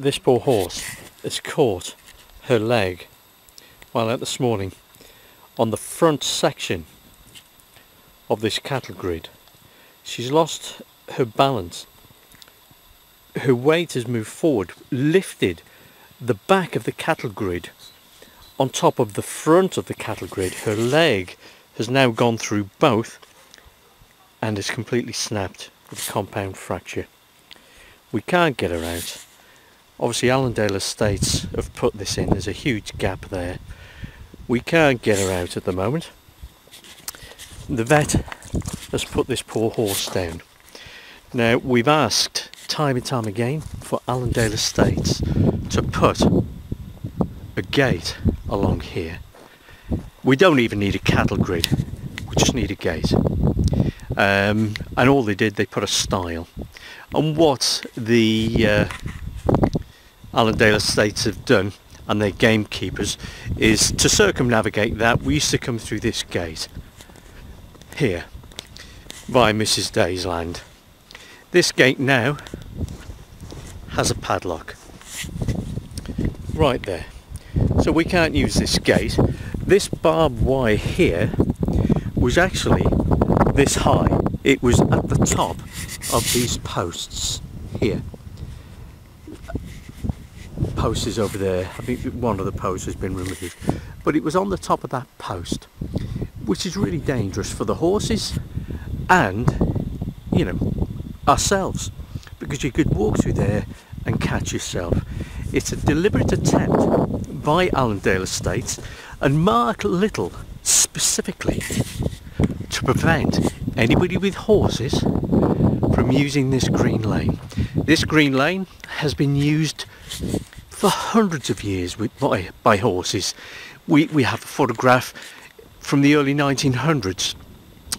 this poor horse has caught her leg while out this morning on the front section of this cattle grid. She's lost her balance. Her weight has moved forward, lifted the back of the cattle grid on top of the front of the cattle grid. Her leg has now gone through both and is completely snapped with a compound fracture. We can't get her out. Obviously Allendale Estates have put this in, there's a huge gap there. We can't get her out at the moment. The vet has put this poor horse down. Now we've asked time and time again for Allendale Estates to put a gate along here. We don't even need a cattle grid, we just need a gate. Um, and all they did, they put a stile. And what the uh, Allendale Estates have done and their gamekeepers is to circumnavigate that. We used to come through this gate here by Mrs Day's land. This gate now has a padlock right there. So we can't use this gate. This barbed wire here was actually this high. It was at the top of these posts here post is over there. I think one of the posts has been removed. But it was on the top of that post which is really dangerous for the horses and you know ourselves. Because you could walk through there and catch yourself. It's a deliberate attempt by Allendale Estates and Mark Little specifically to prevent anybody with horses from using this green lane. This green lane has been used for hundreds of years with, by, by horses. We, we have a photograph from the early 1900s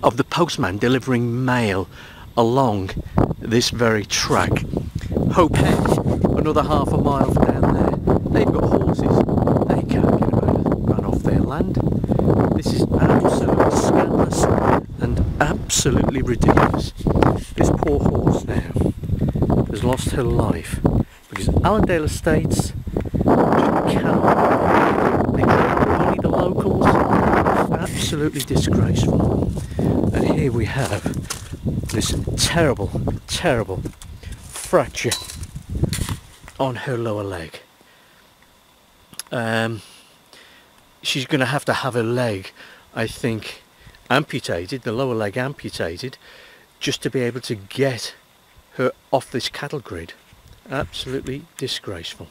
of the postman delivering mail along this very track. Hope Head, another half a mile down there, they've got horses. They can't get run off their land. This is absolutely scandalous and absolutely ridiculous. This poor horse now has lost her life because Allendale Estates bully the locals. Absolutely disgraceful. And here we have this terrible, terrible fracture on her lower leg. Um, she's going to have to have her leg, I think, amputated, the lower leg amputated, just to be able to get her off this cattle grid. Absolutely disgraceful.